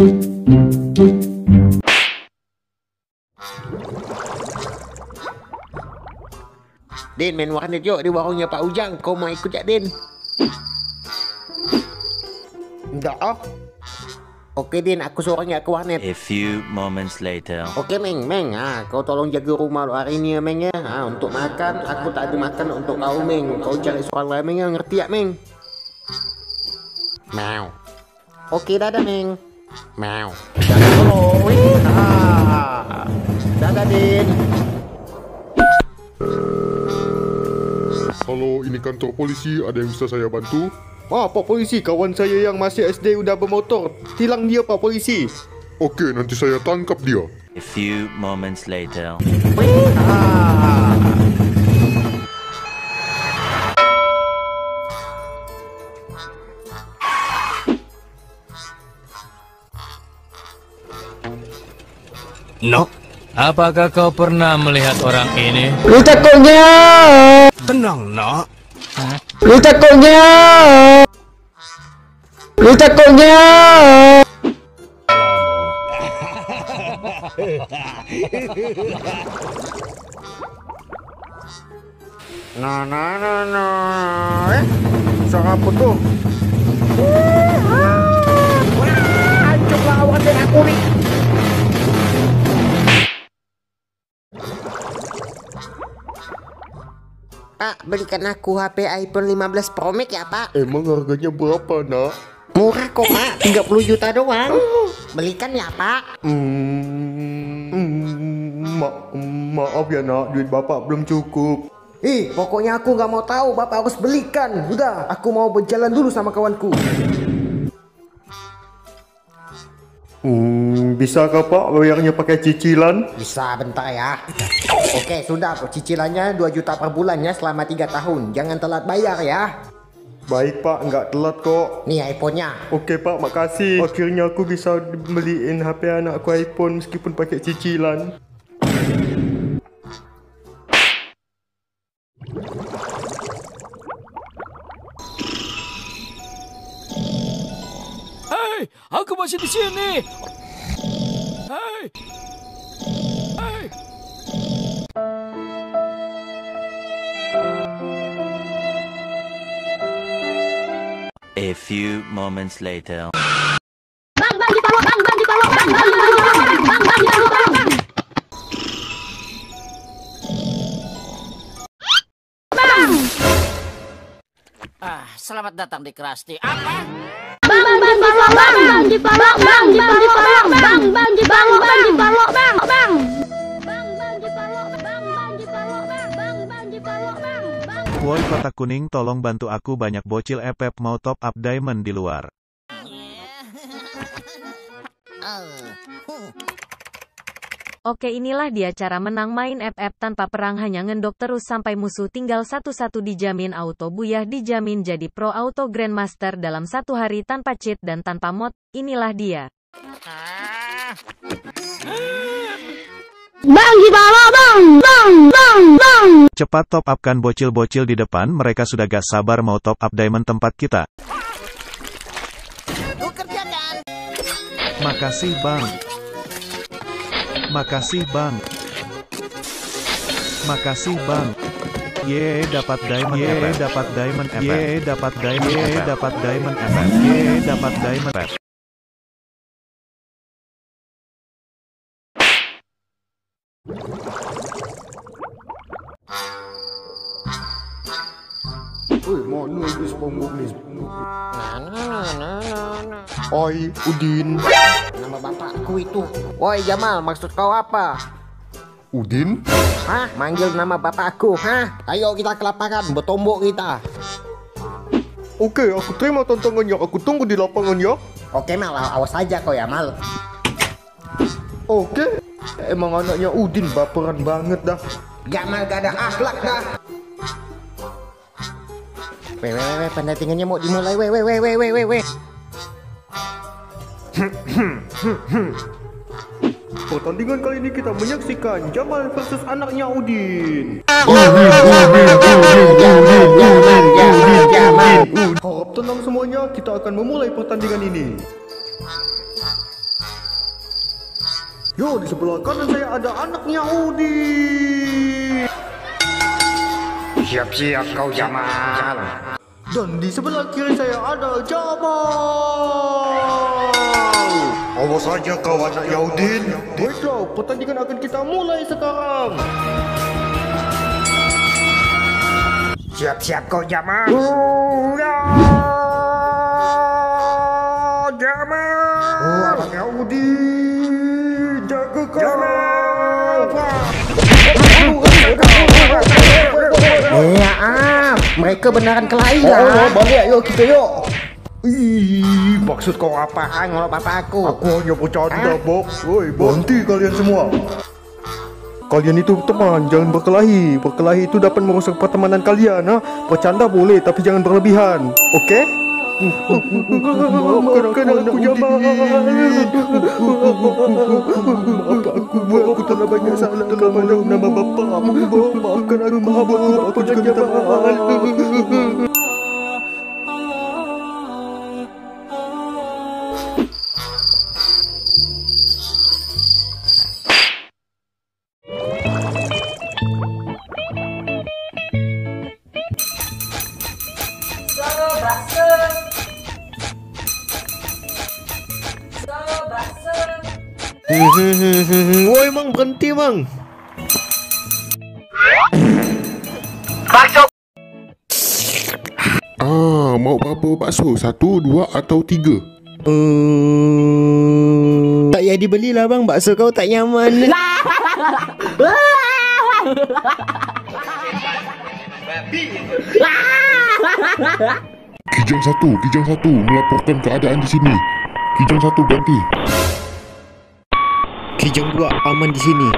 Din main warnet yuk di warungnya Pak Ujang. Kau mau ikut tak Din? Enggak ah. Oke Din, aku suruhnya ke warnet. A few moments later. Oke Meng, Meng, ah, kau tolong jaga rumah lu hari ini ya Meng ya. Ah, untuk makan, aku tak ada makan untuk kau Meng. Kau cari soal lain Meng ya, ngerti ya Meng? Mau. Oke dadah Meng. Mau. Dadah ah. Din. Halo, ini kantor polisi. Ada yang bisa saya bantu? Wah, Pak Polisi, kawan saya yang masih SD udah bermotor. Tilang dia, Pak Polisi. Oke, nanti saya tangkap dia. A few moments later. Wih, ah. No. Apakah kau pernah melihat orang ini? Lu takutnya, Tenang, nak. lu takutnya, lu takutnya. Nah, nah, nah, nah. Eh, suara apa tuh? Wah, coba awas dengan aku Pak, belikan aku HP iPhone 15 Pro Max ya, Pak. Emang harganya berapa, nak? Murah kok, Pak. 30 juta doang. Belikan ya, Pak. Hmm, hmm, ma maaf ya, nak. Duit bapak belum cukup. Ih, pokoknya aku nggak mau tahu. Bapak harus belikan. Udah, aku mau berjalan dulu sama kawanku. Hmm, bisa kah, Pak? Bayarnya pakai cicilan? Bisa bentar ya. Oke, sudah. Cicilannya 2 juta per bulannya selama 3 tahun. Jangan telat bayar ya. Baik, Pak. Nggak telat kok. Nih iPhone-nya. Oke, Pak. Makasih. Akhirnya aku bisa beliin HP anakku iPhone meskipun pakai cicilan. Hei, aku masih di sini. Hei. Hei. A few moments later. Bang, bang, ditolong, bang, bang, ditolong, bang, bang, ditolong, bang, bang, bang, ditolong, bang. Bang, Ah, selamat datang di Krusty. Apa? Bang, bang, ditolong, bang, bang, ditolong, bang, bang, ditolong, bang, bang, ditolong, bang, ditolong, bang, bang. Bang, bang, ditolong, bang, bang, ditolong, bang, bang, bang, ditolong, bang, bang. Woi kotak kuning tolong bantu aku banyak bocil epep mau top up diamond di luar. Oke inilah dia cara menang main FF tanpa perang hanya ngendok terus sampai musuh tinggal satu-satu dijamin auto buyah dijamin jadi pro auto grandmaster dalam satu hari tanpa cheat dan tanpa mod, inilah dia. Bang, bang, bang, bang, bang. Cepat top upkan bocil-bocil di depan mereka sudah gak sabar mau top up diamond tempat kita. Kerjakan. Makasih bang. Makasih bang. Makasih bang. Ye dapat diamond Ye dapat diamond Ye dapat diamond Ye dapat diamond Ye dapat diamond nah, nah, nah, nah. Oi, Udin. Nama bapakku itu. Woi Jamal, maksud kau apa? Udin? Hah? Manggil nama bapakku, hah? Ayo kita ke lapangan, bertombok kita. Oke, aku terima tantangannya. Aku tunggu di lapangan ya. Oke Mal, awas aja kau ya Mal. Oke. Emang anaknya Udin baperan banget dah. Jamal gak ada akhlak dah. Weh, weh, weh, pendatingannya mau dimulai, weh, weh, weh, weh, weh, weh, weh. Pertandingan kali ini kita menyaksikan Jamal versus anaknya Udin. Harap tenang semuanya, kita akan memulai pertandingan ini. Yo, di sebelah kanan saya ada anaknya Udin. Siap-siap kau Jamal. Dan di sebelah kiri saya ada Jamal. Awas saja kau anak Yaudin. Baiklah, pertandingan akan kita mulai sekarang. Siap-siap kau Jamal. Jamal. Oh, anak Yaudin. Ah, mereka beneran kelahi Oh, lah. balik yuk kita yuk. Ih, maksud kau apaan ngolok papa aku? Aku hanya bercanda, Bob. Woi, berhenti kalian semua. Kalian itu teman, jangan berkelahi. Berkelahi itu dapat merosak pertemanan kalian. Ha? Bercanda boleh, tapi jangan berlebihan. Okey? Maafkan aku, Jamal. Maafkan aku, buat aku telah banyak salah kepada nama bapa. Maafkan aku, maafkan aku juga minta maaf. Woi, mang berhenti, mang. Ah, mau berapa bakso? Satu, dua atau tiga? Hmm, tak jadi belilah bang, bakso kau tak nyaman. Kijang satu, Kijang satu melaporkan keadaan di sini. Kijang satu berhenti. Kijang dua aman di sini.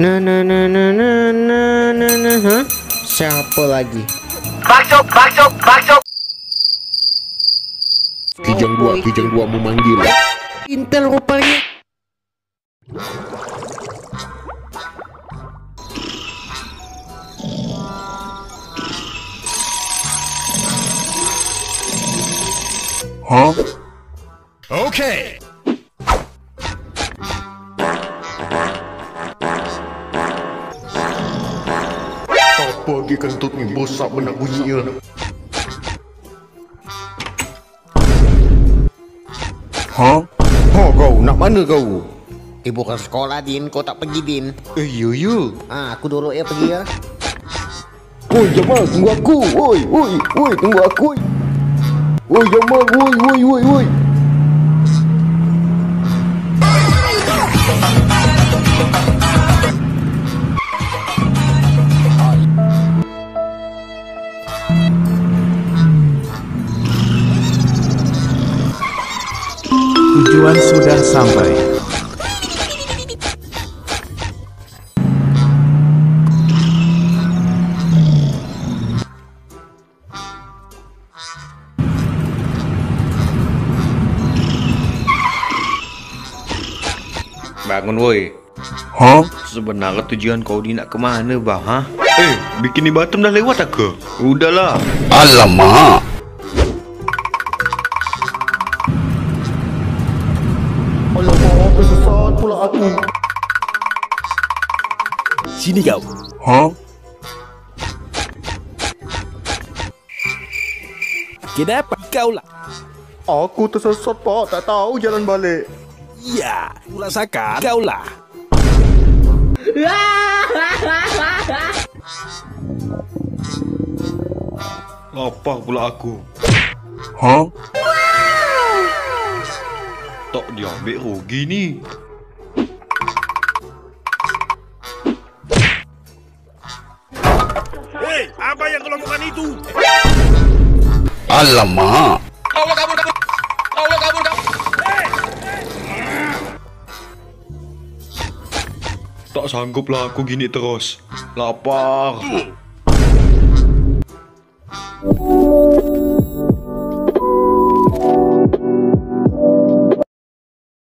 Na na na na na na na na ha? Siapa lagi? Kijang dua, Kijang dua memanggil. Intel rupanya. Hah? Okay. Apa lagi kentut ni bosak benak bunyinya. Hah? Ha kau, nak mana kau? Eh bukan sekolah Din, kau tak pergi Din. Eh, ya ya. Ah, aku dulu ya pergi ya. Oi Jamal, tunggu aku. Oi, oi, oi, tunggu aku. Oi, oi Jamal, oi, oi, oi, oi. Tujuan sudah sampai. Bangun woi. Hah? Sebenarnya tujuan kau ni nak ke mana bang ha? Eh, bikini bottom dah lewat tak ke? Udahlah. Alamak! Alamak, kesesat pula aku. Sini kau. Hah? Kenapa kau lah? Aku tersesat pak, tak tahu jalan balik. Ya, rasakan kau lah. Lapar pula aku. Hah? Tak diambil rugi ni. Hei, apa yang kau lakukan itu? Alamak! Sanggup lah aku gini terus. Lapar.